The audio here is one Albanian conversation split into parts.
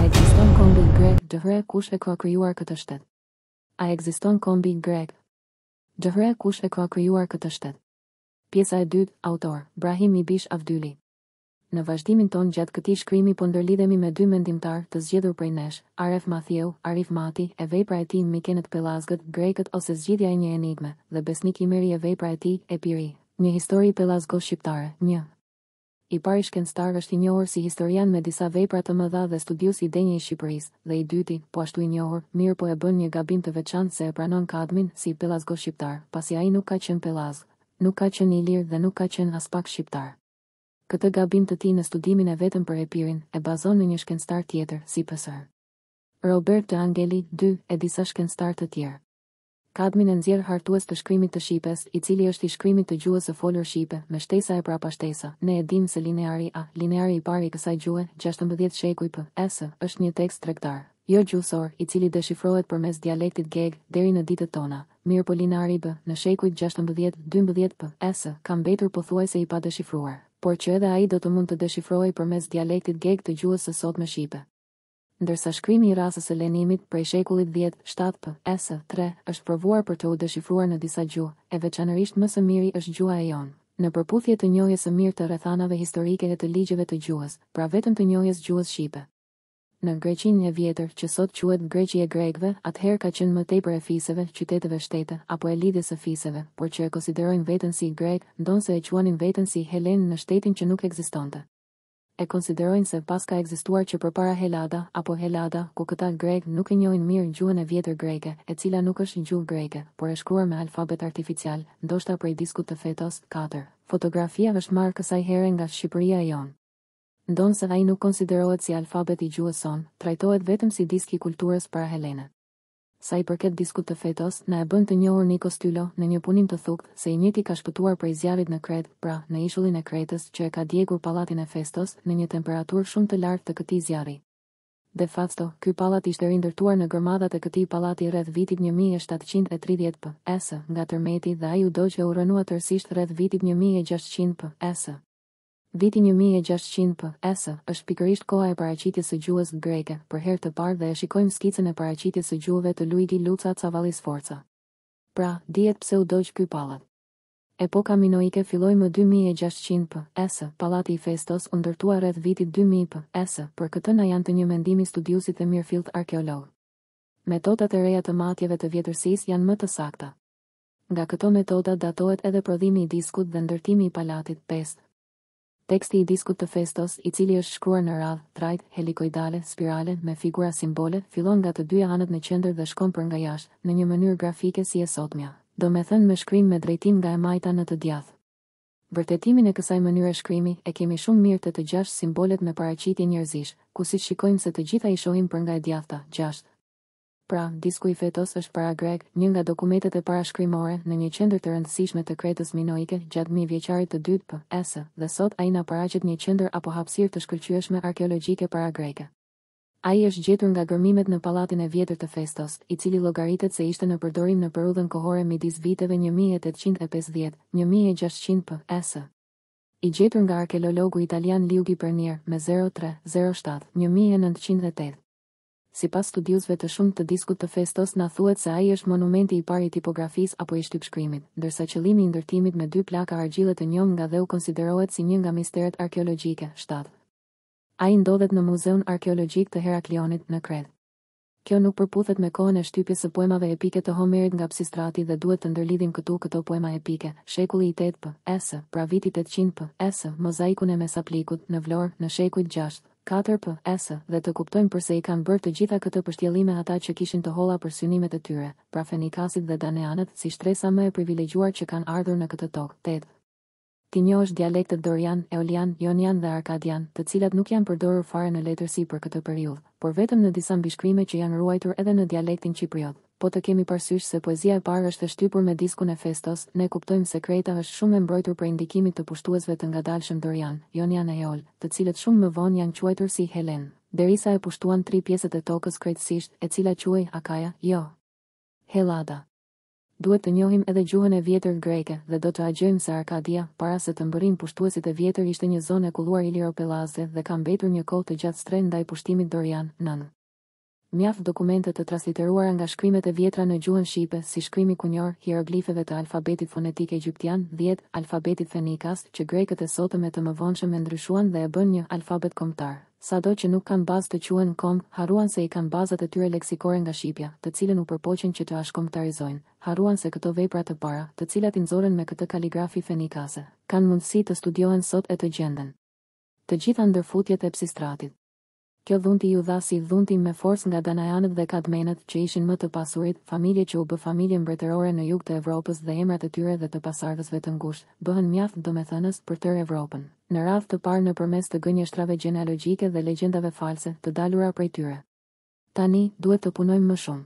A ekziston kombi grek dhe kush e ka krijuar këtë shtet? A ekziston kombi grek dhe kush e ka krijuar këtë shtet? Pjesa e dytë, autor, Brahim Ibish Avdyli. Në vazhdimin tonë gjatë këtij shkrimi po ndërlidhemi me dy mendimtarë të zgjedhur prej nesh, Aref Mathieu, Arif Mati, e vepra e tij Mikenët Pellazgët, Grekët ose Zgjidhja e një enigme, dhe Besnik Imeri e vepra e tij, Epiri, një histori pellazgo-shqiptare, një. I pari shkencëtar është i njohur si historian me disa vepra të mëdha dhe studius i denjë i Shqipërisë, dhe i dyti, po ashtu i njohur, mirëpo e bën një gabim të veçantë se e pranon Kadmin si pellazgoshqiptar, pasi ai nuk ka qenë pellazg, nuk ka qenë ilir dhe nuk ka qenë aspak shqiptar. Këtë gabim të tij në studimin e vetëm për Epirin, e bazon në një shkencëtar tjetër, si psh. Robert de Angeli, dy, e disa shkencëtarë të tjerë. Kadmin e nxjerr hartues të shkrimit të shipes, i cili është i shkrimit të gjuhës së folur shipe, me shtesa e prapashtesa. Ne e dimë se lineari A, lineari i parë i kësaj gjuhe, gjashtëmbëdhjetë shekuj PS. është një tekst tregtar, jo gjuhësor, i cili deshifrohet përmes dialektit geg, deri në ditët tona. Mirëpo lineari B, në shekujt gjashtëmbëdhjetë, dymbëdhjetë PS. ka mbetur pothuajse i padeshifruar, por që edhe ai do të mund të deshifrohej përmes dialektit geg të gjuhës së sotme shipe. Ndërsa shkrimi i rrasës së Lenimit prej shekullit dhjetë, shtatë PS. tre, është provuar për të u deshifruar në disa gjuhë, e veçanërisht më së miri është gjuha e jonë. Në përputhje të njohjes së mirë të rrethanave historike e të ligjeve të gjuhës, pra vetëm të njohjes gjuhës shqipe, në Greqinë e vjetër, që sot quhet Greqi e Grekëve, atëherë ka qenë më tepër e fiseve, qyteteve shtete, apo e lidhjes së fiseve, por që e konsiderojnë veten si grekë, ndonëse e quanin veten si helenë në shtetin që nuk ekzistonte. e konsiderojnë se paska ekzistuar që përpara Helada, apo Hellada, ku këta grekë nuk e njohin mirë gjuhën e vjetër greke, e cila nuk është një gjuhë greke, por e shkruar me alfabet artificial, ndoshta prej diskut të Fetos, katër. Fotografia është marrë kësaj here nga Shqipëria e jonë. Ndonëse ai nuk konsiderohet si alfabet i gjuhës sonë, trajtohet vetëm si disk i kulturës parahelene. Sa i përket diskut të Fetos, na e bën të njohur Niko Stylo, në një punim të thuktë, se i njëjti ka shpëtuar prej zjarrit në Kretë, pra, në ishullin e Kretës, që e ka djegur pallatin e Festos, në një temperaturë shumë të lartë të këtij zjarri. De facto, ky pallat ishte rindërtuar në gërmadhat e këtij pallati rreth vitit një mijë e shtatëqind e tridhjetë PS. nga tërmeti dhe ai u dogj e u rrënua tërësisht rreth vitit një mijë e gjashtëqind PS. Viti një mijë e gjashtëqind PS. është pikërisht koha e paraqitjes së gjuhës greke, për herë të parë dhe e shikojmë skicën e paraqitjes së gjuhëve të Luigi Luca Cavalli Sforza. Pra, dihet pse u dogj ky pallat. Epoka minoike filloi më dy mijë e gjashtëqind PS. Pallati i Festos u ndërtua rreth vitit dy mijë PS. Për këtë na janë të një mendimi studiuesit e mirëfilltë arkeologë. Metodat e reja të matjeve të vjetërsisë janë më të sakta. Nga këto metoda datohet edhe prodhimi i diskut dhe ndërtimi i pallatit, pestë. Teksti i diskut të Festos, i cili është shkruar në radhë, trajtë, helikoidale, spirale, me figura simbole, fillon nga të dyja anët në qendër dhe shkon për nga jashtë, në një mënyrë grafike si e sotmja. Domethënë me shkrim me drejtim nga e majta në të djathtë. Vërtetimin e kësaj mënyre shkrimi, e kemi shumë mirë te të gjashtë simbolet me paraqitje njerëzish, ku siç shikojmë se të gjitha i shohim për nga e djathta, gjashtë. Pra, disku i Festos është paragrek, një nga dokumentet e para shkrimore, në një qendër të rëndësishme të Kretës minoike, gjatë mijëvjeçarit të dytë PS, dhe sot ai na paraqet një qendër apo hapësirë të shkëlqyeshme arkeologjike paragreke. Ai është gjetur nga gërmimet në pallatin e vjetër të Festos, i cili llogaritet se ishte në përdorim në periudhën kohore midis viteve një mijë e tetëqind e pesëdhjetë, një mijë e gjashtëqind PS. I gjetur nga arkeologu italian Liugi Pernier, me zero tre, zero shtatë, një mijë e nëntëqind e tetë. Sipas studiuesve të shumtë të diskut të Festos na thuhet se ai është monumenti i parë i tipografisë apo i shtypshkrimit, ndërsa qëllimi i ndërtimit me dy plaka argjile të njomë nga dheu konsiderohet si një nga misteret arkeologjike. Shtatë. Ai ndodhet në Muzeun Arkeologjik të Heraklionit, në Kretë. Kjo nuk përputhet me kohën e shtypjes së poemave epike të Homerit nga Psistrati dhe duhet të ndërlidhim këtu këto poema epike, shekulli i tetë PS, pra viti tetëqind PS, mozaikun e Mesaplikut, në Vlorë, në shekujt gjashtë. katër PS, dhe të kuptojmë përse i kanë bërë të gjitha këto pështjellime ata që kishin të holla për synimet e tyre, pra Fenikasit dhe Daneanët si shtresa më e privilegjuar që kanë ardhur në këtë tokë. Tetë. T'i njohësh dialektet Dorian, Eolian, Jonian dhe Arkadian, të cilat nuk janë përdorur fare në letërsi për këtë periudhë, por vetëm në disa mbishkrime që janë ruajtur edhe në dialektin qipriot. Po të kemi parasysh se poezia e parë është e shtypur me diskun e Festos, ne kuptojmë se Kreta është shumë e mbrojtur prej ndikimit të pushtuesve të ngadalshëm Dorian, Jonian e Eol, të cilët shumë më vonë janë quajtur si Helenë, derisa e pushtuan tri pjesët e tokës krejtësisht, e cila quhej Akaja, jo. Hellada. Duhet të njohim edhe gjuhën e vjetër greke dhe do ta gjejmë se Arkadia, para se të mbërrijnë pushtuesit e vjetër ishte një zonë e kulluar iliro-pellazze dhe ka mbetur një kohë të gjatë strehë ndaj pushtimit Dorian, nëntë. Mjaft dokumente të transliteruara nga shkrimet e vjetra në gjuhën shqipe, si shkrimi kunjor, hieroglifeve të alfabetit fonetik egjyptian, dhjetë, alfabetit fenikas, që grekët e sotëm e të mëvonshëm e ndryshuan dhe e bënë një alfabet kombëtar. Sado që nuk kanë bazë të quhen komb, harruan se i kanë bazat e tyre leksikore nga shqipja, të cilën u përpoqën që ta shkombëtarizojnë. Harruan se këto vepra të para, të cilat i nxorën me këtë kaligrafi fenikase, kanë mundësi të studiohen sot e të gjenden të gjitha ndërfutjet e Psistratit. Kjo dhunti iu dha si dhunti me forcë nga Danajanët dhe Kadmenët, që ishin më të pasurit, familje që u bë familje mbretërore në jug të Evropës dhe emrat e tyre dhe të pasardhësve të ngushtë, bëhen mjaft domethënës për tërë Evropën. Në radhë të parë nëpërmes të gënjeshtrave gjenealogjike dhe legjendave false, të dalura prej tyre. Tani, duhet të punojmë më shumë.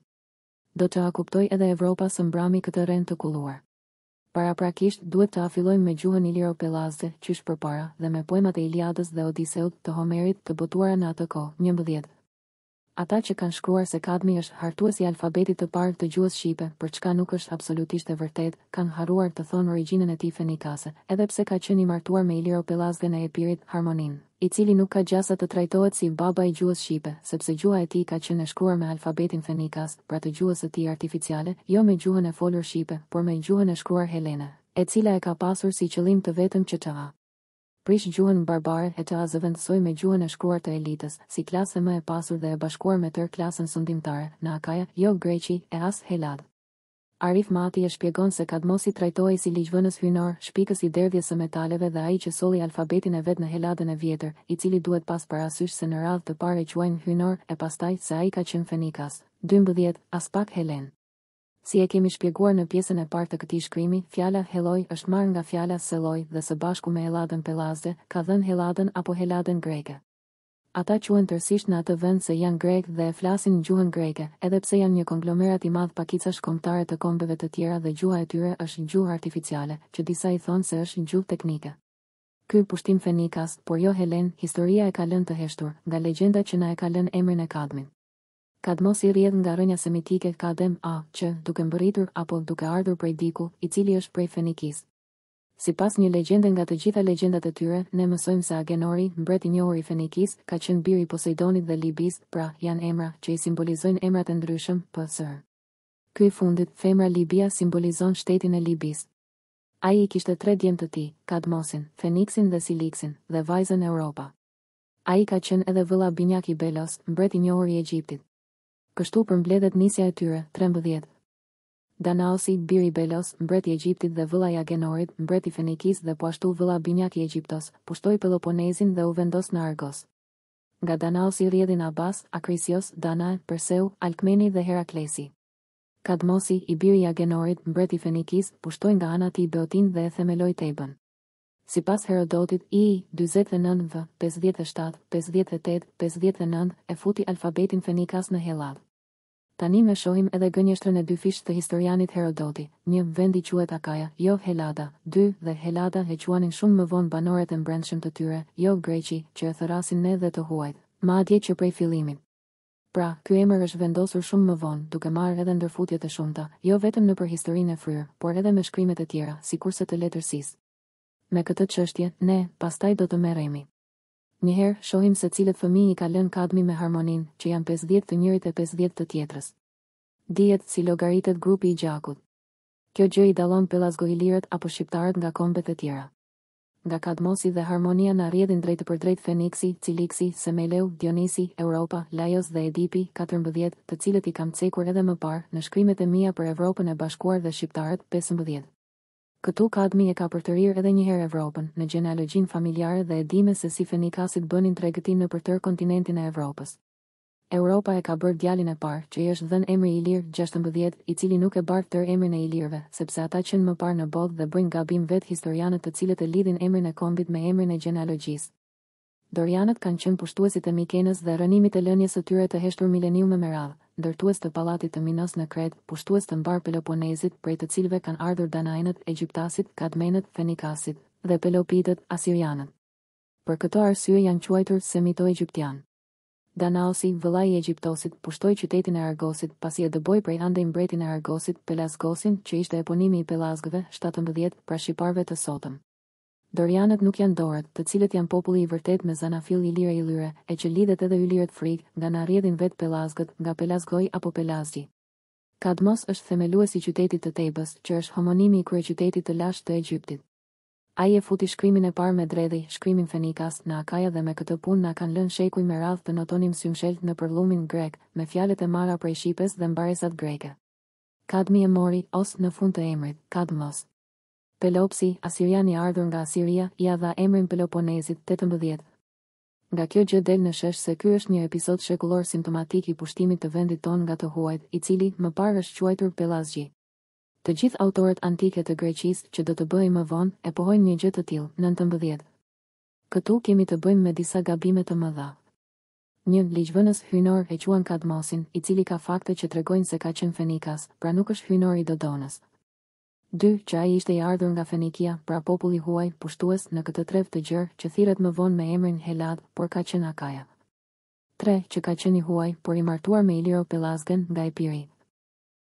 Do ta kuptojë edhe Evropa së mbrami këtë rrenë të kulluar. Paraprakisht duhet ta fillojmë me gjuhën iliro-pellazge, qysh përpara, dhe me poemat e Iliadës dhe Odiseut të Homerit të botuara në atë kohë, njëmbëdhjetë. Ata që kanë shkruar se Kadmi është hartuesi i alfabetit të parë të gjuhës shqipe, për çka nuk është absolutisht e vërtetë, kanë harruar të thonë origjinën e tij fenikase, edhe pse ka qenë i martuar me iliro-pellazgen e Epirit, Harmoninë. i cili nuk ka gjasa të trajtohet si baba i gjuhës shqipe, sepse gjuha e tij ka qenë e shkruar me alfabetin fenikas, pra të gjuhës së tij artificiale, jo me gjuhën e folur shqipe, por me gjuhën e shkruar helene, e cila e ka pasur si qëllim të vetëm që ta prishë gjuhën barbare e ta zëvendësojë me gjuhën e shkruar të elitës, si klasë më e pasur dhe e bashkuar me tërë klasën sundimtare, në Akaja, jo Greqi, e as Heladë. Arif Mati e shpjegon se Kadmosi trajtohej si ligjvënës hyjnor, shpikës i derdhjes së metaleve dhe ai që solli alfabetin e vet në Heladën e Vjetër, i cili duhet pas parasysh se në radhë të parë e quajnë hyjnor, e pastaj, se ai ka qenë fenikas. Dymbëdhjetë, aspak helen. Si e kemi shpjeguar në pjesën e parë të këtij shkrimi, fjala Heloi është marrë nga fjala Seloi dhe së bashku me Heladën Pellazge, ka dhënë Heladën apo Heladën greke. Ata quhen tërësisht në atë vend se janë grekë dhe e flasin gjuhën greke, edhe pse janë një konglomerat i madh pakicash kombëtare të kombeve të tjera dhe gjuha e tyre është gjuhë artificiale, që disa i thonë se është gjuhë teknike. Ky pushtim fenikas, por jo helen, historia e ka lënë të heshtur, nga legjenda që na e ka lënë emrin e Kadmin. Kadmosi rrjedh nga rrënja semitike Kadem, a, që, duke mbërritur, apo, duke ardhur prej diku, i cili është prej Fenikisë. Sipas një legjende nga të gjitha legjendat e tyre, ne mësojmë se Agenori, mbret i njohur i Fenikisë, ka qenë bir i Poseidonit dhe Libisë, pra, janë emra, që i simbolizojnë emrat e ndryshëm, p.sh. Ky i fundit, femra Libia simbolizon shtetin e Libisë. Ai i kishte tre djem të tij, Kadmosin, Feniksin dhe Siliksin, dhe vajzën Europa. Ai ka qenë edhe vëlla binjak i Belos, mbret i njohur i Egjiptit. Kështu përmbledhet nisja e tyre, trembëdhjetë. Danaosi, bir i Belos, mbret i Egjiptit dhe vëlla i Agenorit, mbret i Fenikisë dhe po ashtu vëlla binjak i Egjiptos, pushtoi Peloponezin dhe u vendos në Argos. Nga Danaosi rrjedhin Abas, Akrisios, Danae, Perseu, Alkmeni dhe Heraklesi. Kadmosi, i biri i Agenorit, mbret i Fenikisë, pushtoi nga ana tij Beotinë dhe e themeloi Tebën. Sipas Herodotit, I, dyzet e nëntë vë, pesëdhjetë e shtatë, pesëdhjetë e tetë, pesëdhjetë e nëntë, e futi alfabetin fenikas në Helladë. Tani me shohim edhe gënjeshtrën e dyfishtë të historianit Herodoti, një, vendi quhet Akaja, jo, Helada, dy, dhe, Helada, e quanin shumë më vonë banorët e mbrendshëm të tyre, jo, Greqi, që e thërrasin ne dhe të huajt, madje që prej fillimit. Pra, ky emër është vendosur shumë më vonë, duke marrë edhe ndërfutje të shumta, jo vetëm nëpër historinë e fryrë, por edhe me shkrimet e tjera, sikurse të letërsisë. Me këtë çështje, ne, pastaj do të merremi. Njëherë, shohim se cilët fëmijë i ka lënë kadmi me harmoninë, që janë pesëdhjetë të njërit e pesëdhjetë të tjetrës. Dihet, si llogaritet grupi i gjakut. Kjo gjë i dallon pellazgo-ilirët apo shqiptarët nga kombet e tjera. Nga Kadmosi dhe Harmonia na rrjedhin drejtëpërdrejt Feniksi, Ciliksi, Semeleu, Dionisi, Europa, Lajos dhe Edipi, katërmbëdhjetë, të cilët i kam cekur edhe më parë, në shkrimet e mia për Evropën e Bashkuar dhe shqiptarët, pesëmbëdhjetë. Këtu Kadmi e ka përtërirë edhe një herë Evropën, në gjenealogjinë familjare dhe e dime se si Fenikasit bënin tregëti nëpër tërë kontinentin e Evropës. Europa e ka bërë djalin e parë, që i është dhënë emri Ilir, gjashtëmbëdhjetë, i cili nuk e bart tërë emrin e Ilirëve, sepse ata qenë më parë në botë dhe bëjnë gabim vetë historianët të cilët e lidhin emrin e kombit me emrin e gjenealogjisë. Dorianët kanë qenë pushtuesit e Mikenës dhe rrënimit e lënies së tyre të heshtur mileniume me radhë, ndërtues të pallatit të Minos në Kretë, pushtues të mbarë Peloponezit, prej të cilëve kanë ardhur Danaenët, Egjiptasit, Kadmenët, Fenikasit, dhe Pelopidët, Asirianët. Për këto arsye janë quajtur Semito-Egjiptianë. Danaosi, vëllai i Egjiptosit, pushtoi qytetin e Argosit, pasi e dëboi prej andej mbretin e Argosit, Pelasgosin, që ishte eponimi i Pellazgëve, shtatëmbëdhjetë, pra shqiparëve të sotëm. Dorianët nuk janë dorët, të cilët janë populli i vërtetë me zanafillë ilire illyre, e që lidhet edhe ylirët frigë, nga na rrjedhin vetë pellazgët, nga Pellazgoi apo Pellazgji. Kadmos është themelues i qytetit të Tebës, që është homonimi i kryeqytetit të lashtë të Egjiptit. Ai e futi shkrimin e parë me dredhi, shkrimin fenikas, në Akaja dhe me këtë punë na kanë lënë shekuj me radhë të notonim symsheltë në përllumin grek, me fjalët e marra prej shqipes dhe mbaresat greke. Kadmi e mori, os, në fund të emrit, Kadmos. Pelopsi, asirian i ardhur nga Asiria, ia dha emrin Peloponezit, tetëmbëdhjetë. Nga kjo gjë del në shesh se ky është një episod shekullor simptomatik i pushtimit të vendit tonë nga të huajt, i cili, më parë është quajtur Pellazgji. Të gjithë autorët antikë të Greqisë, që do të bëhej më vonë, e pohojnë një gjë të tillë, nëntëmbëdhjetë. Këtu kemi të bëjmë me disa gabime të mëdha. Një ligjvënës hyjnor e quan Kadmosin, i cili ka fakte që tregojnë se ka qenë fenikas, pra nuk është hyjnor i Dodonës. Dy, që ai ishte i ardhur nga Fenikia, pra popull i huaj, pushtues, në këtë trevë të gjerë, që thirret më vonë me emrin Helad, por ka qenë Akaja. Tre, që ka qenë i huaj, por i martuar me Iliro-Pellazgen, nga Epiri.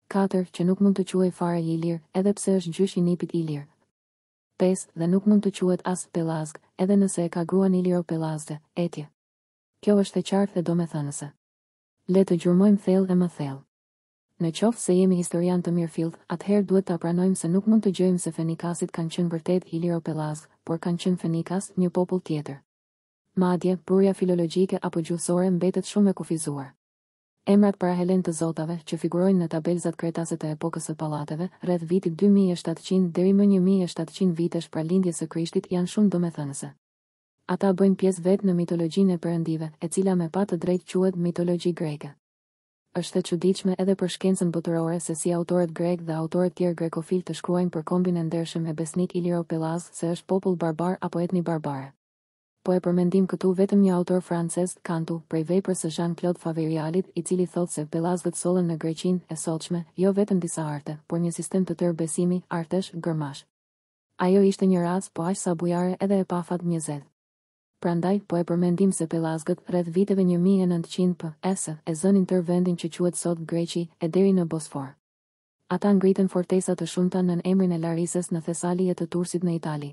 Katër, që nuk mund të quhej fare Ilir, edhe pse është gjysh i nipit Ilir. Pesë, dhe nuk mund të quhet as Pellazg, edhe nëse e ka gruan Iliro-Pellazge, etj. Kjo është e qartë e domethënëse. Le të gjurmojmë thellë e më thellë. Në qoftë se jemi historianë të mirëfilltë, atëherë duhet ta pranojmë se nuk mund të gjejmë se Fenikasit kanë qenë vërtet iliro-pellazgë, por kanë qenë Fenikas, një popull tjetër. Madje, prurja filologjike apo gjuhësore mbetet shumë e kufizuar. Emrat parahelenë të zotave, që figurojnë në tabelzat kretase të epokës së pallateve, rreth vitit dy mijë e shtatëqind deri më një mijë e shtatëqind vitesh para lindjes së Krishtit janë shumë domethënëse. Ata bëjnë pjesë vetë në mitologjinë e perëndive, e cila me pa të drejtë quhet mitologji greke. Është e çuditshme edhe për shkencën botërore se si autorët grekë dhe autorët tjerë grekofilë të shkruajnë për kombin e ndershëm e besnik iliro-pellazg se është popull barbar apo etni barbare. Po e përmendim këtu vetëm një autor francez, Kantu, prej veprës së Jean-Claude Faverialit, i cili thotë se pellazgët sollën në Greqinë e sotshme, jo vetëm disa arte, por një sistem të tërë besimi, artesh, gërmash. Ajo ishte një racë po aq sa bujare edhe e pafat, njëzet. Prandaj, po e përmendim se pellazgët, rreth viteve një mijë e nëntëqind PS, e zënin tërë vendin që quhet sot Greqi, e deri në Bosfor. Ata ngritën fortesa të shumta nën emrin e Larisës në Thesali e të Tursit në Itali.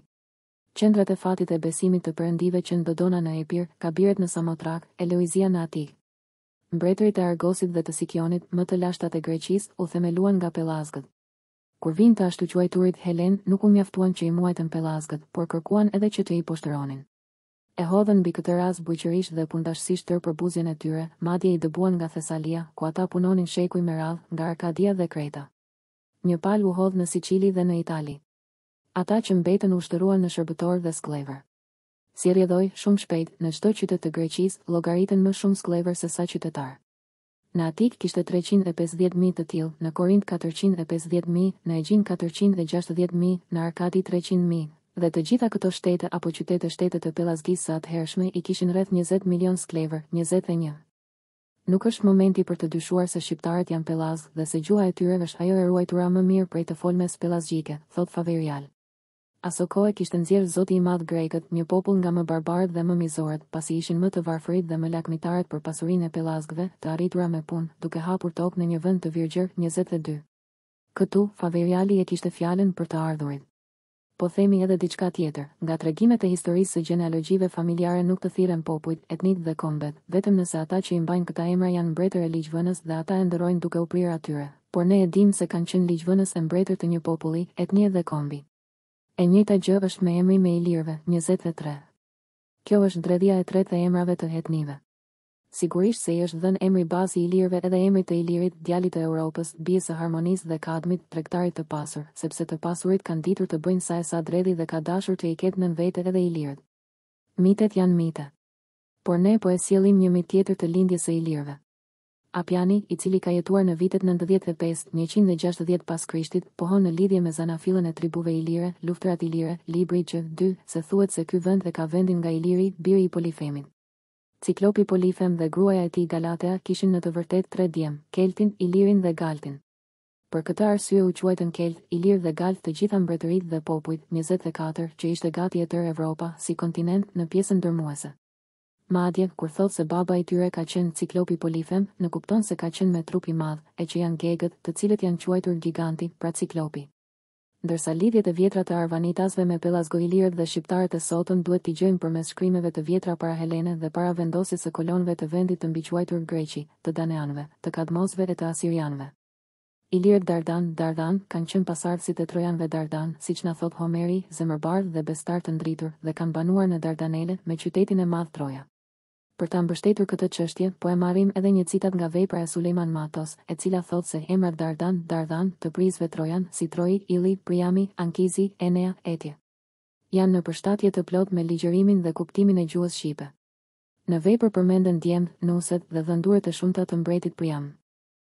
Qendrat e fatit e besimit të perëndive qenë Dodona në Epir, Kabiret në Samotrakë, Eleuzia në Atikë. Mbretërit e Argosit dhe të Sikionit, më të lashtat e Greqisë, u themeluan nga pellazgët. Kur vijnë të ashtuquajturit helenë, nuk u mjaftuan që i mujtën pellazgët, por kërkuan edhe që të i poshtëronin. E hodhën mbi këtë racë bujqësish dhe punëdashësish tërë përbuzjen e tyre, madje i dëbuan nga Thesalia, ku ata punonin shekuj me radhë, nga Arkadia dhe Kreta. Një palë u hodh në Siçili dhe në Itali. Ata që mbetën u shndërruan në shërbëtorë dhe skllevër. Si rrjedhojë, shumë shpejt, në çdo qytet të Greqisë, llogariten më shumë skllevër se sa qytetarë. Në Atikë kishte treqind e pesëdhjetë mijë të tillë, në Korint katërqind e pesëdhjetë mijë, në Egjinë katërqind e gjashtëdhjetë mijë, në Arkadi treqind mijë. Dhe të gjitha këto shtete apo qytete shtete të Pellazgisë së atëhershme i kishin rreth njëzet milionë skllevër, njëzet e një. Nuk është momenti për të dyshuar se shqiptarët janë pellazgë dhe se gjuha e tyre është ajo e ruajtur më mirë prej të folmes pellazgjike, thotë Faverial. Aso kohe kishte nxjerrë Zoti i Madh grekët, një popull nga më barbarët dhe më mizorët, pasi ishin më të varfërit dhe më lakmitarët për pasurinë e pellazgëve, të arritura me punë, duke hapur tokë në një vend të virgjër, njëzet e dy. Këtu, Faveriali e kishte fjalën për të ardhurit. Po themi edhe diçka tjetër, nga tregimet e historisë së gjenealogjive familjare nuk të thirren popujt, etnitë dhe kombet, vetëm nëse ata që i mbajnë këta emra janë mbretër e ligjvënës dhe ata e ndërrojnë duke u prirë atyre. por ne e dimë se kanë qenë ligjvënës e mbretër të një populli, etnie dhe kombi. E njëjta gjë është me emrin e ilirëve, njëzet e tre. Kjo është dredhia e tretë e emrave të etnive. Sigurisht se i është dhënë emri bazë i ilirëve edhe emrit të Ilirit, djalit të Europës, bijës së Harmonisë dhe Kadmit, tregtarit të pasur, sepse të pasurit kanë ditur të bëjnë sa e sa dredhi dhe ka dashur të i ketë nën vete edhe ilirët. Mitet janë mite. Por ne po e sjellim një mit tjetër të lindjes së ilirëve. Apiani, i cili ka jetuar në vitet nëntëdhjetë e pesë, njëqind e gjashtëdhjetë pas Krishtit, pohon në lidhje me zanafillën e tribuve ilire, Luftërat ilire, libri që, dy, se thuhet se ky vend e ka vendin nga Iliri, biri i Polifemit. Ciklopi Polifem dhe gruaja e tij Galatea kishin në të vërtetë tre djem, Keltin, Ilirin dhe Galtin. Për këtë arsye u quajtën Kelt, Ilir dhe Galt të gjitha mbretëritë dhe popujt, njëzet e katër, që ishte gati e tërë Evropa, si kontinent, në pjesën dërmuese. Madje, kur thotë se baba i tyre ka qenë ciklopi Polifem, nënkupton se ka qenë me trup i madh, e që janë gegët, të cilët janë quajtur gjiganti, pra ciklopi. Ndërsa lidhjet e vjetra të arvanitasve me pellazgoilirët dhe shqiptarët e sotëm duhet t'i gjejmë përmes shkrimeve të vjetra parahelene dhe para vendosjes së kolonëve të vendit të mbiquajtur Greqi, të daneanëve, të kadmosëve e të asirianëve. Ilirët dardanë, dardhanë, kanë qenë pasardhësit e trojanëve dardanë, siç na thotë Homeri, zemërbardhë dhe besëtarë të ndritur, dhe kanë banuar në Dardanele, me qytetin e madh Troja. Për ta mbështetur këtë çështje, po e marrim edhe një citat nga vepra e Sulejman Matos, e cila thotë se emrat Dardan, Dardhan, të prijësve trojanë, si Troi, Ili, Priami, Ankizi, Enea, etj. janë në përshtatje të plotë me ligjërimin dhe kuptimin e gjuhës shqipe. Në vepër përmenden djem, nuset dhe dhëndurrët e shumta të mbretit Priam.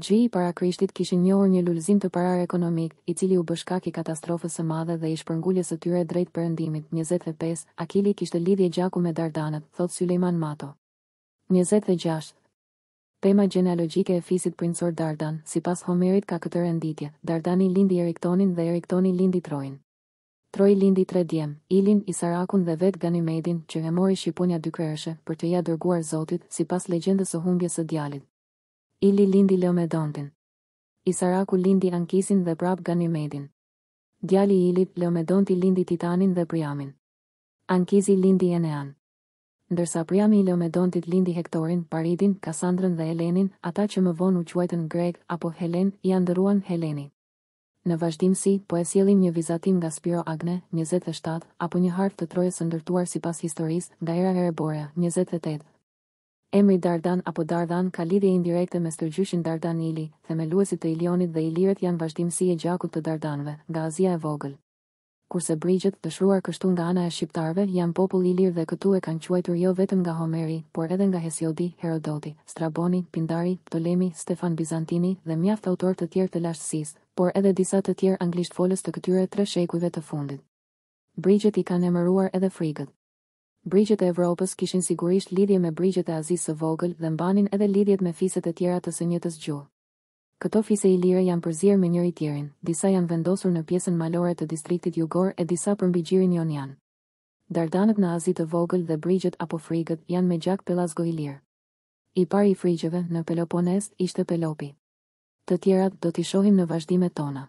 Xhii para Krishtit kishin njohur një lulëzim të paparë ekonomik, i cili u bë shkak i katastrofës së madhe dhe i shpërnguljes së tyre drejt perëndimit, njëzet e pesë, Akili kishte lidhje gjaku me Dardanët, thotë Sulejman Mato. Njëzet e gjashtë. Pema gjenealogjike e fisit princor Dardan, sipas Homerit ka këtë renditje, Dardani lindi Eriktonin dhe Eriktoni lindi Troin. Troi lindi tre djem, Ilin, Isarakun dhe vetë Ganimedin, që e mori Shqiponja dykrerëshe, për të ia dërguar Zotit, sipas legjendës së humbjes së djalit. Ili lindi Leomedontin. Isaraku lindi Ankizin dhe prapë Ganimedin. Djali i Ilit, Leomedonti lindi Titanin dhe Priamin. Ankizi lindi Enean. Ndërsa Priami i Leomedontit lindi Hektorin, Paridin, Kasandrën dhe Elenin, ata që më vonë u quajtën Grek apo Helen, ia ndërruan Heleni. Në vazhdim, po e sjellim një vizatim nga Spiro Agne, njëzet e shtatë, apo një hartë të Trojës së ndërtuar sipas historisë, nga era Hereborea, njëzet e tetë. Emri Dardan apo Dardhan ka lidhje indirekte me stërgjyshin Dardan Ili, themeluesit të Ilionit dhe Ilirët janë vazhdimësi e gjakut të Dardanëve, nga Azia e Vogël. Kurse Brigjët, të shkruar kështu nga ana e shqiptarëve, janë popull ilir dhe këtu e kanë quajtur jo vetëm nga Homeri, por edhe nga Hesiodi, Herodoti, Straboni, Pindari, Ptolemi, Stefan Bizantini dhe mjaft autorë të tjerë të lashtësisë, por edhe disa të tjerë anglishtfolës të këtyre tre shekujve të fundit. Brigjët i kanë emëruar edhe frigët. Brigjet e Evropës kishin sigurisht lidhje me brigjet e Azisë së Vogël dhe mbanin edhe lidhjet me fiset e tjera të së njëjtës gjuhë. Këto fise ilire janë përzier me njëri-tjetrin, disa janë vendosur në pjesën malore të distriktit jugor e disa përmbi gjirin jonian. Dardanët në Azi të Vogël dhe brigjet apo frigët janë me gjak pellazgo-ilir. I pari i frigjeve në Peloponez ishte Pelopi. Të tjerat do t'i shohim në vazhdimet tona.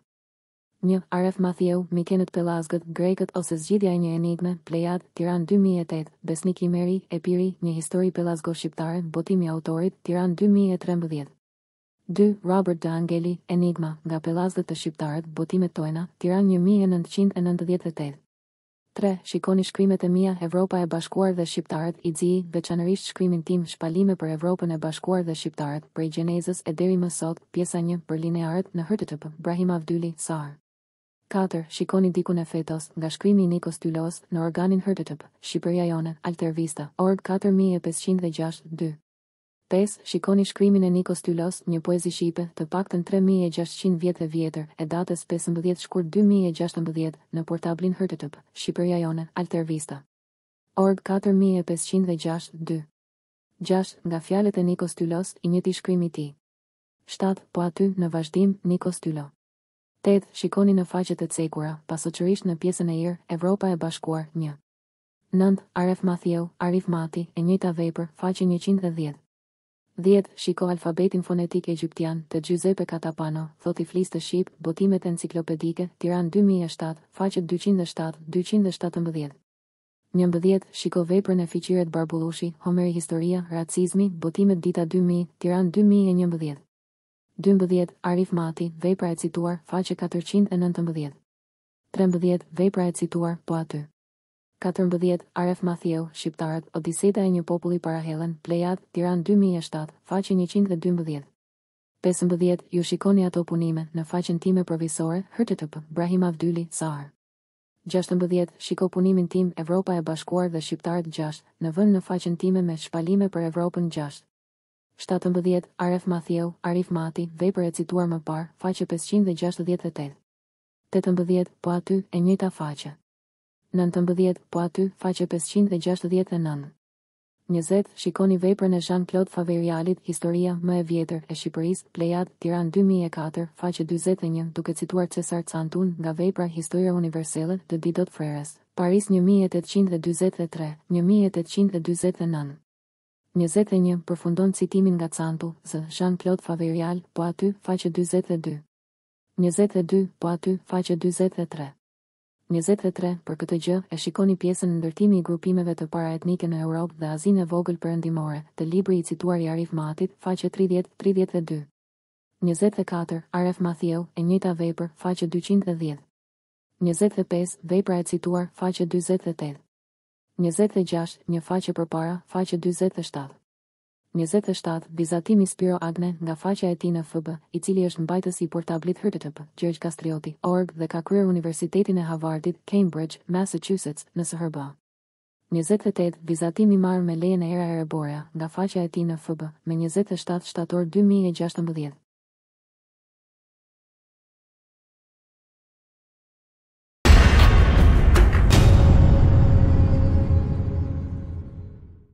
Një, Aref Mathieu, Mikenët Pellazgët, Grekët ose Zgjidhja e një Enigme, Plejad, Tiranë dy mijë e tetë, Besnik Imeri, Epiri, Një Histori Pellazgo-Shqiptare, Botim i Autorit, Tiranë dy mijë e trembëdhjetë. Dy, Robert d'Angeli, Enigma, Nga Pellazgët te Shqiptarët, Botimet Toena, Tiranë një mijë e nëntëqind e nëntëdhjetë e tetë. Tre, shikoni shkrimet e mia Evropa e Bashkuar dhe Shqiptarët, i xii, veçanërisht shkrimin tim Shpalime për Evropën e Bashkuar dhe Shqiptarët, prej Gjenezës e deri më sot, pjesa një, për linearët, në http, Brahim Avdyli, sar. Katër, shikoni Dikun e Fetos, nga shkrimi i Niko Stylos, në organin http, Shqipëria Jone, Altervista, org. Katër mijë e pesëqind e gjashtë, dy. Pesë, shikoni shkrimin e Niko Stylos, një poezi shqipe, të paktën tre mijë e gjashtëqind vjet e vjetër, e datës pesëmbëdhjetë shkurt dy mijë e gjashtëmbëdhjetë, në portablin http, shqiperiajone, altervista. Org katër mijë e pesëqind e gjashtë, dy. Gjashtë, nga fjalët e Niko Stylos, i njëjti shkrim i tij. Shtatë, po aty, në vazhdim, Niko Stylo. Tetë, shikoni në faqet e cekura, posaçërisht në pjesën e irë, Evropa e Bashkuar, një. Nëntë, Aref Mathieu, Arif Mati, e njëjta vepër, faqe njëqind e dhjetë. Dhjetë, Shiko alfabetin fonetik egjiptian, te Xhuzepe Katapano, Thot-i fliste shqip, Botimet enciklopedike, Tiranë dy mijë e shtatë, faqet dyqind e shtatë, dyqind e shtatëmbëdhjetë. Njëmbëdhjetë, Shiko veprën e Fiqiret Barbullushi, Homeri Historia, Racizmi, Botimet Dita dy mijë, Tiranë dy mijë e njëmbëdhjetë. Dymbëdhjetë, Arif Mati, Vepra e cituar, faqe katërqind e nëntëmbëdhjetë. Trembëdhjetë, Vepra e cituar, Po aty. Katërmbëdhjetë, Aref Mathieu, Shqiptarët, Odiseja e një populli parahelen, Plejad, Tiranë dy mijë e shtatë, faqe njëqind e dymbëdhjetë. Pesëmbëdhjetë, I shikoni ato punime, në faqen time provisore, http, Brahim Avdyli, sar. Gjashtëmbëdhjetë, Shiko punimin tim, Evropa e Bashkuar dhe Shqiptarët gjashtë, në vebfaqen time me, Shpalime për Evropën gjashtë. Shtatëmbëdhjetë, Aref Mathieu, Arif Mati, vepër e cituar më parë, faqe pesëqind e gjashtëdhjetë e tetë. Tetëmbëdhjetë, Po aty, e njëjta faqe. Nëntëmbëdhjetë, po aty, faqe pesëqind e gjashtëdhjetë e nëntë. Njëzet, shikoni veprën e Jean Claude Faverialit, Historia, më e vjetër, e Shqipërisë, Plejad, Tiranë dy mijë e katër, faqe dyzet e një, duke cituar Cesar Cantun, nga vepra Historia Universelle, de Didot Freres. Paris një mijë e tetëqind e dyzet e tre, një mijë e tetëqind e dyzet e nëntë. Njëzet e një, përfundon citimin nga Cantu, z. Jean Claude Faverial, po aty, faqe dyzet e dy. Njëzet e dy, po aty, faqe dyzet e tre. Njëzet e tre, Për këtë gjë, e shikoni pjesën Ndërtimi i grupimeve të para etnike në Europë dhe Azinë e Vogël Perëndimore, te libri i cituar i Arif Matit, faqe tridhjetë, tridhjetë e dy. Njëzet e katër, Aref Mathieu, e njëjta vepër, faqe dyqind e dhjetë. Njëzet e pesë, Vepra e cituar, faqe dyzet e tetë. Njëzet e gjashtë, Një faqe përpara, faqe dyzet e shtatë. Njëzet e shtatë, Vizatim i Spiro Agne, nga faqja e tij në FB, i cili është mbajtës i portalit http, Gjergj Kastrioti, org dhe ka kryer Universitetin e Havardit, Cambridge, Massachusetts, në SHBA. Njëzet e tetë, Vizatim i marrë me lejen e Era Ereborea, nga faqja e tij në FB, më njëzet e shtatë shtator dy mijë e gjashtëmbëdhjetë.